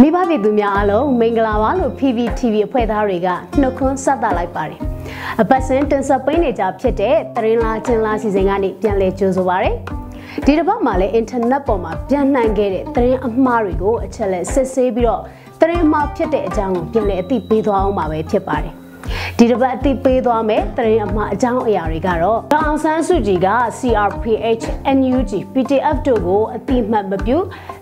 မိဘပြည်သူများအားလုံးမင်္ဂလာပါလို့ PPTV အဖွဲ့သားတွေကနှုတ်ခွန်းဆက်သလိုက်ပါတယ်။အပတ်စဉ်တင်ဆက်ပေးနေကြဖြစ်တဲ့တရင်လာချင်းလာစီစဉ်ကနေပြန်လည်ကြိုဆိုပါရစေ။ဒီတစ်ပတ်မှာလည်းအင်တာနက်ပေါ်မှာပြန်နှံခဲ့တဲ့တရင်အမှားတွေကိုအချက်လက်စစ်ဆေးပြီးတော့တရင်အမှားဖြစ်တဲ့အကြောင်းကိုပြန်လည်အသိပေးသွားအောင်ပါပဲဖြစ်ပါတယ်။ ဒီတစ်ပတ်အသိပေးသွားမယ်တရင်အမှားအကြောင်းအရာတွေကတော့ဒေါအောင်ဆန်းစုကြည်က CRPH NUG PDF တို့ကိုအတိမတ်မပြု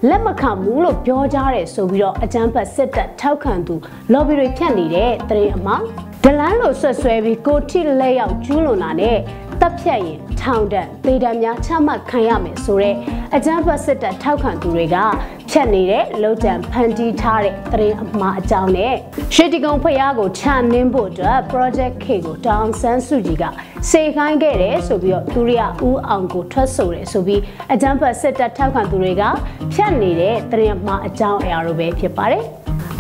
လက်မခံဘူးလို့ပြောကြတယ်ဆိုပြီးတော့အကြမ်းဖက်စစ်တပ်ထောက်ခံသူ lobby တွေဖြတ်နေတဲ့တရင်အမှားဒလန်းလိုဆွတ်ဆွဲပြီးကိုထိလက်ရောက်ကျူးလွန်တာနဲ့တပ်ဖြတ်ရင်ထောင်ဒဏ်ဒေတာများချမှတ်ခံရမယ်ဆိုတော့အကြမ်းဖက်စစ်တပ်ထောက်ခံသူတွေက ဖြတ်နေတဲ့လုံခြံဖန်တီးထားတဲ့သတင်းအမှားအကြောင်းနဲ့ရှေတီကုံဖျားကိုချနင်းဖို့အတွက် project K ကိုတောင်ဆန်းစုကြည်ကစေခိုင်းခဲ့တယ်ဆိုပြီးတော့သူရိယဦးအောင်ကိုထွက်ဆိုတယ်ဆိုပြီးအကြမ်းဖက်စစ်တပ်ထောက်ခံသူတွေကဖြတ်နေတဲ့သတင်းအမှားအကြောင်းအရာလိုပဲဖြစ်ပါတယ်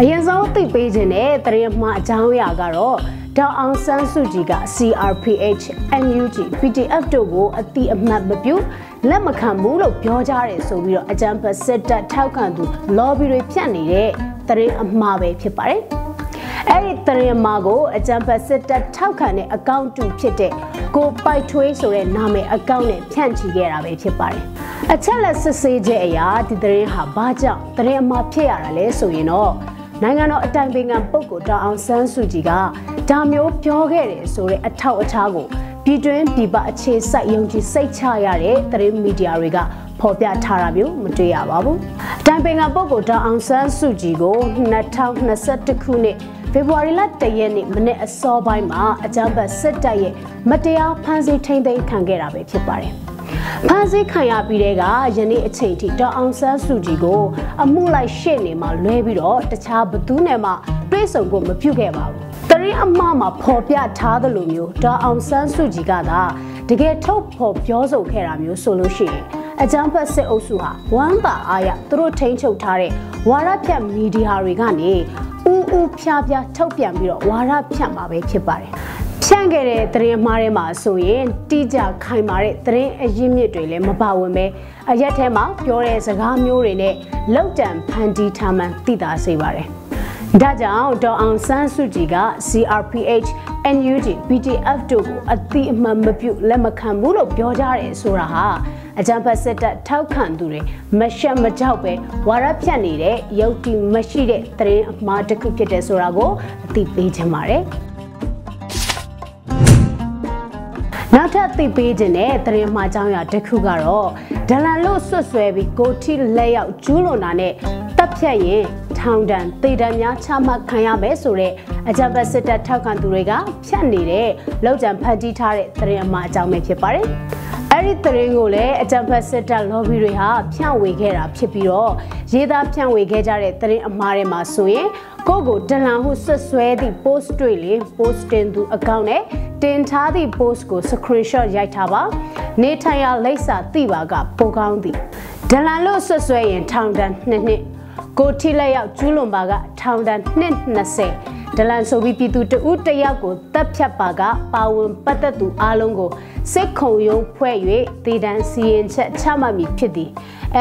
အရင်ဆုံးသိပေးခြင်းတဲ့သတင်းအမှားအကြောင်းအရာကတော့ ဒေါအောင်ဆန်းစုကြည်က CRPH NUG PDF တို့ကိုအတိအမှတ်မပြုလက်မခံဘူးလို့ပြောကြတယ်ဆိုပြီးတော့အကြံဖတ်စစ်တပ်ထောက်ခံသူ lobby တွေဖြတ်နေတဲ့တရင်အမှားပဲဖြစ်ပါတယ်။အဲ့ဒီတရင်အမှားကိုအကြံဖတ်စစ်တပ်ထောက်ခံတဲ့အကောင့်တူဖြစ်တဲ့ကိုပိုက်ထွေးဆိုတဲ့နာမည်အကောင့်နဲ့ဖြန့်ချီခဲ့တာပဲဖြစ်ပါတယ်။အချက်လက်စစ်ဆေးချက်အရာဒီတရင်ဟာဘာကြောင့်တရင်အမှားဖြစ်ရတာလဲဆိုရင်တော့ နိုင်ငံတော်အတိုင်ပင်ခံပုဂ္ဂိုလ်တောင်အောင်ဆန်းစုကြည်ကဒါမျိုးပြောခဲ့တယ်ဆိုတဲ့အထောက်အထားကိုပြည်တွင်းပြည်ပအခြေစိုက်ယုံကြည်စိတ်ချရတဲ့သတင်းမီဒီယာတွေကဖော်ပြထားတာမျိုးမတွေ့ရပါဘူး။တိုင်ပင်ခံပုဂ္ဂိုလ်တောင်အောင်ဆန်းစုကြည်ကို2021ခုနှစ်ဖေဖော်ဝါရီလ1ရက်နေ့မနေ့အစောပိုင်းမှာအကြမ်းဖက်စစ်တပ်ရဲ့မတရားဖမ်းဆီးထိန်းသိမ်းခံခဲ့တာပဲဖြစ်ပါတယ်။ ဖမ်းဆီးခံရပြီးတဲ့ကယနေ့အချိန်ထိတောင်အောင်ဆန်းစုကြည်ကို အမှုလိုက်ရှေ့နေမှာလွဲပြီးတော့တခြားဘသူနဲ့မှတွေးဆုံဖို့မပြုခဲ့ပါဘူး။တရင်အမမှာဖော်ပြထားသလိုမျိုးတောင်အောင်ဆန်းစုကြည်ကသာတကယ်ထုတ်ဖော်ပြောဆိုခဲ့တာမျိုးဆိုလို့ရှိရင်အကြမ်းဖက်စစ်အုပ်စုဟာဝမ်းသာအားရသူတို့ထိန်းချုပ်ထားတဲ့ဝါရဖြတ်မီဒီယာတွေကနေဥဥဖြားဖြားထုတ်ပြန်ပြီးတော့ဝါရဖြတ်မှာပဲဖြစ်ပါတယ် ဖြန့်ခဲ့တဲ့သတင်းမှားထဲမှာဆိုရင်တိကျခိုင်မာတဲ့သတင်းအရင်းမြစ်တွေလည်းမပါဝင်ပဲအရက်ထဲမှာပြောတဲ့စကားမျိုးတွေနဲ့လောက်တံဖန်တီးထားမှန်းသိသာစေပါတယ်။ဒါကြောင့်ဒေါအောင်ဆန်းစုကြည်က CRPH NUG BTF တို့ကိုအတိအမှန်မပြုလက်မခံဘူးလို့ပြောကြတယ်ဆိုတာဟာအကြံဖတ်စစ်တပ်ထောက်ခံသူတွေမရှက်မကြောက်ပဲဝါရဖြတ်နေတဲ့ရုပ်တိမရှိတဲ့သတင်းအမှားတစ်ခုဖြစ်တယ်ဆိုတာကိုအသိပေးချင်ပါတယ်။ နောက်ထပ်သိပေးခြင်းတဲ့သတင်းမှားကြောင်းရာတစ်ခုကတော့ဒလန်လို့ဆွတ်ဆွဲပြီးကိုထိလက်ရောက်ကျူးလွန်တာနဲ့တပ်ဖြတ်ရင်ထောင်ဒဏ်သေဒဏ်များချမှတ်ခံရမယ်ဆိုတဲ့အကြမ်းဖက်စစ်တပ်ထောက်ခံသူတွေကဖြတ်နေတဲ့လောက်ကျန်ဖတ်တီးထားတဲ့သတင်းအမှားအကြောင်းပဲဖြစ်ပါတယ်။အဲ့ဒီသတင်းကိုလည်းအကြံဖက်စစ်တပ် lobby တွေဟာဖြန့်ဝေခဲ့တာဖြစ်ပြီးတော့ရေးသားဖြန့်ဝေခဲ့ကြတဲ့သတင်းအမှားတွေမှာဆိုရင် ကိုကိုဒလန်ဟုဆွဆွဲသည့် post တွေလေ post တင်သူအကောင့်နဲ့တင်ထားသည့် post ကို screenshot ရိုက်ထားပါနေထိုင်ရလိပ်စာသိပါကပိုကောင်းသည်ဒလန်လို့ဆွဆွဲရင်ထောင်ဒဏ်2နှစ်ကိုထိလက်ရောက်ကျူးလွန်ပါကထောင်ဒဏ်နှစ်20ဒလန်ဆိုပြီးပြည်သူတဦးတယောက်ကိုတပ်ဖြတ်ပါကပါဝင်ပတ်သက်သူအလုံးကိုစစ်ခုံရုံးဖွဲ့၍ဒေတန်းစီရင်ချက်ချမှတ်မည်ဖြစ်သည်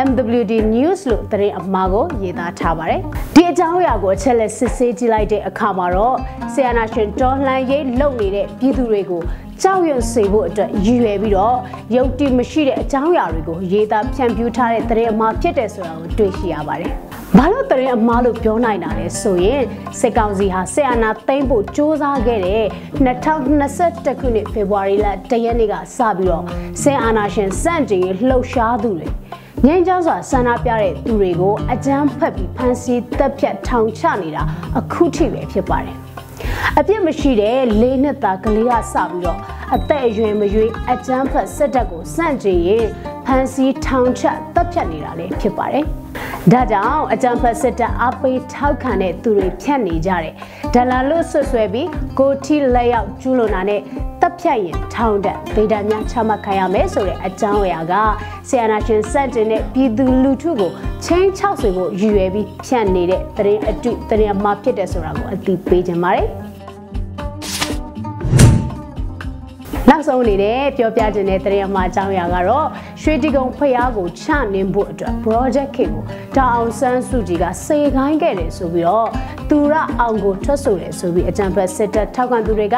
MWD News လို့သတင်းအမှားကိုရေးသားထားပါတယ်။ဒီအကြောင်းအရာကိုအချက်လက်စစ်ဆေးကြည့်လိုက်တဲ့အခါမှာတော့ဆီယနာရှင်တော်လှန်ရေးလုပ်နေတဲ့ပြည်သူတွေကိုကြောက်ရွံ့စေဖို့အတွက်ရည်ရွယ်ပြီးတော့ယုတ်တိမရှိတဲ့အကြောင်းအရာတွေကိုရေးသားဖြန့်ဖြူးထားတဲ့သတင်းအမှားဖြစ်တယ်ဆိုတာကိုတွေ့ရှိရပါတယ်။ဘာလို့တရင်အမားလို့ပြောနိုင်တာလဲဆိုရင်စစ်ကောင်စီဟာဆီယနာသိမ့်ဖို့စ조사ခဲ့တဲ့2021ခုနှစ်ဖေဖော်ဝါရီလ၁ရက်နေ့ကစပြီးတော့ဆီအာနာရှင်စန့်ကျင်လှုပ်ရှားသူတွေ ငင်းကြောင်းစွာဆန္ဒပြတဲ့သူတွေကိုအကြမ်းဖက်ပြီးဖမ်းဆီးတပ်ဖြတ်ထောင်ချနေတာအခုထိပဲဖြစ်ပါတယ်အပြစ်မရှိတဲ့လေးနှစ်သားကလေးကစပြီးတော့အသက်အရွယ်မရွေးအကြမ်းဖက်စစ်တပ်ကိုစန့်ကျင်ရင် ဖမ်းဆီးထောင်ချတပ်ဖြတ်နေတာလည်းဖြစ်ပါတယ်။ဒါကြောင့်အကြမ်းဖက်စစ်တပ်အပိထောက်ခံတဲ့သူတွေဖြတ်နေကြတယ်။ဒလာလို့ဆွဆွဲပြီးကိုတီလက်ရောက်ကျူးလွန်တာနဲ့တပ်ဖြတ်ရင်ထောင်တက်ဒေတာများချမှတ်ခံရမယ်ဆိုတဲ့အကြောင်းအရာကဆီယနာရှင်စက်တင်တဲ့ပြည်သူလူထုကိုချင်းချောက်ဆွေဖို့ရည်ရွယ်ပြီးဖြန့်နေတဲ့တရင်အတုတရင်အမှားဖြစ်တယ်ဆိုတာကိုအသိပေးခြင်းပါတယ်။ နောက်ဆုံးအနေနဲ့ပြောပြခြင်းတဲ့တရားမှာအကြောင်းအရာကတော့ရွှေတိကုံဖျားကိုချနင်းဖို့အတွက် project ခေကိုတာအောင်ဆန်းစုကြည်ကစေခိုင်းခဲ့တယ်ဆိုပြီးတော့သူရအောင်ကိုထွက်ဆိုတယ်ဆိုပြီးအကြံဖက်စစ်တပ်ထောက်ခံသူတွေက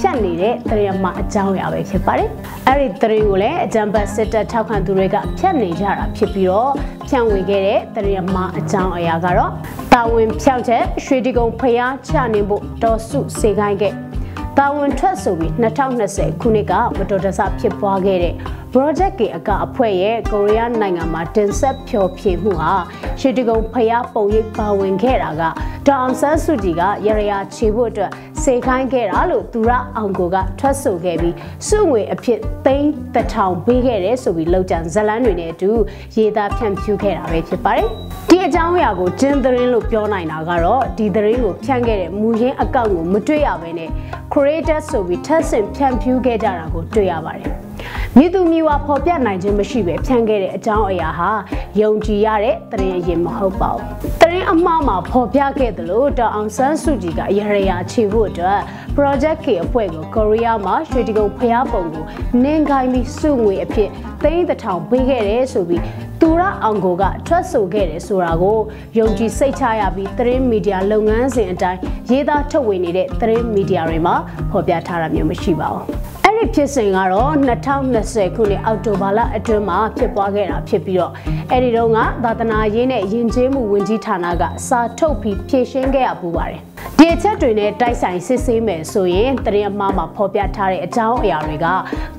ဖြတ်နေတဲ့တရားမှာအကြောင်းအရာပဲဖြစ်ပါတယ်။အဲ့ဒီသတင်းကိုလည်းအကြံဖက်စစ်တပ်ထောက်ခံသူတွေကဖြတ်နေကြတာဖြစ်ပြီးတော့ဖြန့်ဝေခဲ့တဲ့တရားမှာအကြောင်းအရာကတော့တာဝန်ဖြောက်ချက်ရွှေတိကုံဖျားချနင်းဖို့တော်စုစေခိုင်းခဲ့ တာဝန်ထွက်ဆိုပြီး2020ခုနှစ်ကမတော်တဆဖြစ်ပွားခဲ့တဲ့ Project K အကအဖွဲ့ရဲ့ကိုရီးယားနိုင်ငံမှာတင်ဆက်ဖျော်ဖြေမှုဟာရှီတကုံဖျားပုံရိပ်ပါဝင်ခဲ့တာကဒေါအောင်ဆန်းစုကြည်ကရရရာခြေဖို့အတွက်စေခိုင်းခဲ့တာလို့သူရအောင်ကိုကထွက်ဆိုခဲ့ပြီးစုငွေအဖြစ်သိန်းတထောင်ပေးခဲ့တယ်ဆိုပြီးလောက်ကျန်ဇလန်းတွေနဲ့အတူရေးသားဖြန့်ဖြူးခဲ့တာပဲဖြစ်ပါတယ်။ဒီ အကြောင်းအရာကိုကျင်းသတင်းလို့ပြောနိုင်တာကတော့ဒီသတင်းကိုဖြန့်ခဲ့တဲ့မူရင်းအကောင့်ကိုမတွေ့ရဘဲနဲ့ creator ဆိုပြီးထပ်ဆင့်ဖြန့်ဖြူးခဲ့ကြတာကိုတွေ့ရပါတယ်။မြည်သူမြည်ဝါဖော်ပြနိုင်ခြင်းမရှိပဲဖြန့်ခဲ့တဲ့အကြောင်းအရာဟာယုံကြည်ရတဲ့သတင်းအရင်မဟုတ်ပါဘူး။သတင်းအမှားမှာဖော်ပြခဲ့တယ်လို့တောင်အောင်ဆန်းစုကြည်ကအရရခြေဖို့အတွက် Project K အဖွဲ့ကိုကိုရီးယားမှာရွှေတကုံဖျားပုံကိုနင်းခိုင်းပြီးစုငွေအဖြစ်သိန်းတစ်ထောင်ပေးခဲ့တယ်ဆိုပြီး သူရအောင်ကိုကထွက်ဆိုခဲ့တယ်ဆိုတာကိုယုံကြည်စိတ်ချရပြီးသတင်းမီဒီယာလုပ်ငန်းစဉ်အတိုင်းရေးသားထုတ်ဝေနေတဲ့သတင်းမီဒီယာတွေမှာဖော်ပြထားတာမျိုးမရှိပါဘူးဒီဖြစ်စဉ်ကတော့2020ခုနှစ်အောက်တိုဘာလအတွင်းမှာဖြစ်ပွားခဲ့တာဖြစ်ပြီးတော့အဲ့ဒီတော့ကသာသနာရေးနဲ့ယဉ်ကျေးမှုဝန်ကြီးဌာနကစာထုတ်ပြီးဖြည့်ရှင်းခဲ့ရပူပါတယ် ဒီအချက်တွေနဲ့တိုက်ဆိုင်စစ်ဆေးမယ်ဆိုရင်တရင်အမှားမှာဖော်ပြထားတဲ့အကြောင်းအရာတွေက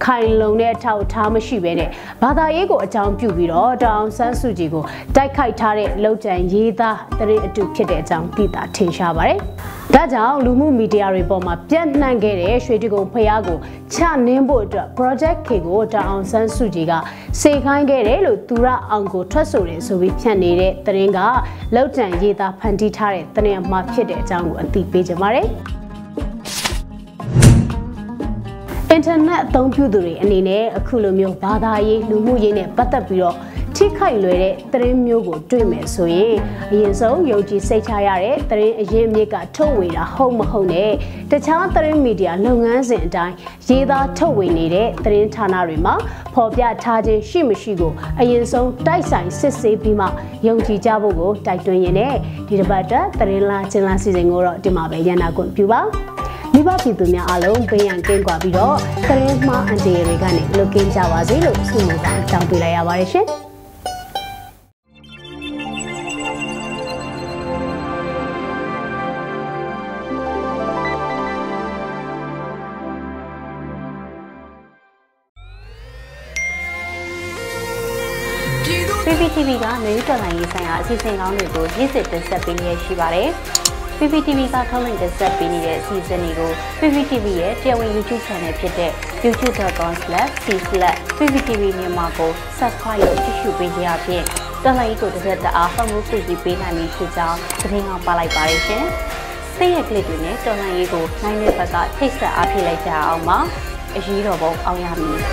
ခိုင်လုံတဲ့အထောက်အထားမရှိဘဲနဲ့ဘာသာရေးကိုအကြောင်းပြုပြီးတော့တောင်ဆန်းစုကြည်ကိုတိုက်ခိုက်ထားတဲ့လောက်ကျန်ရေးသားတရင်အတူဖြစ်တဲ့အကြောင်းသိတာထင်ရှားပါတယ်။ ဒါကြောင့်လူမှုမီဒီယာတွေပေါ်မှာပြန့်နှံ့ခဲ့တဲ့ရွှေတကုံဖျားကိုချနင်းဖို့အတွက် project K ကိုတောင်ဆန်းစုကြည်ကစေခိုင်းခဲ့တယ်လို့သူရအောင်ကိုထွက်ဆိုတယ်ဆိုပြီးဖြန့်နေတဲ့သတင်းကလောက်ကျန်ရေးသားဖန်တီးထားတဲ့သတင်းအမှားဖြစ်တဲ့အကြောင်းကိုအသိပေးကြပါမယ်။အင်တာနက်အသုံးပြုသူတွေအနေနဲ့အခုလိုမျိုးဘာသာရေးလူမှုရေးနဲ့ပတ်သက်ပြီးတော့ ထိခိုက်လွယ်တဲ့သတင်းမျိုးကိုတွေ့မယ်ဆိုရင်အရင်ဆုံးယုံကြည်စိတ်ချရတဲ့သတင်းအရင်းအမြစ်ကထုတ်ဝေတာဟုတ်မဟုတ်နဲ့တခြားသတင်းမီဒီယာလုပ်ငန်းစဉ်အတိုင်းရေးသားထုတ်ဝေနေတဲ့သတင်းဌာနတွေမှာဖော်ပြထားခြင်းရှိမရှိကိုအရင်ဆုံးတိုက်ဆိုင်စစ်ဆေးပြီးမှယုံကြည်ကြဖို့ကိုတိုက်တွန်းရင်းနဲ့ဒီတစ်ပတ်အတွက်သတင်းလားကျင်းလားစီစဉ်ကိုတော့ဒီမှာပဲရန်နာခွင့်ပြုပါမိဘပြည်သူများအားလုံးဘေးရန်ကင်းကွာပြီးတော့ကရင်မှားအန်တီတွေကနေလွတ်ကင်းကြပါစေလို့ဆုမွန်ကောင်းတောင်းပေးလိုက်ရပါတယ်ရှင်။ PPTV ကမျိုးတော်လိုင်းရေးဆိုင်ရာအစီအစဉ်ကောင်းတွေကိုရည်စည်တင်ဆက်ပေးနေရှိပါတယ်။ PPTV ကထုတ်လွှင့်တင်ဆက်ပေးနေတဲ့အစီအစဉ်တွေကို PPTV ရဲ့တရားဝင် YouTube Channel ဖြစ်တဲ့ youtube.com/c/pptv မြန်မာကို Subscribe လုပ်ကြည့်ရှုပေးကြရဖြင့်တော်လိုင်းကိုတစ်သက်တအားဖတ်မှုသိရှိပေးနိုင်ပြီဖြစ်ကြောင်းသတင်းအောင်ပါလိုက်ပါတယ်ရှင်။စိတ်ရကလစ်တွေနဲ့တော်လိုင်းရေးကိုနိုင်တဲ့ဘက်ကထိတ်ဆက်အားဖြစ်လိုက်ကြအောင်ပါ။အရေးတော်ပုံအောင်ရမည်။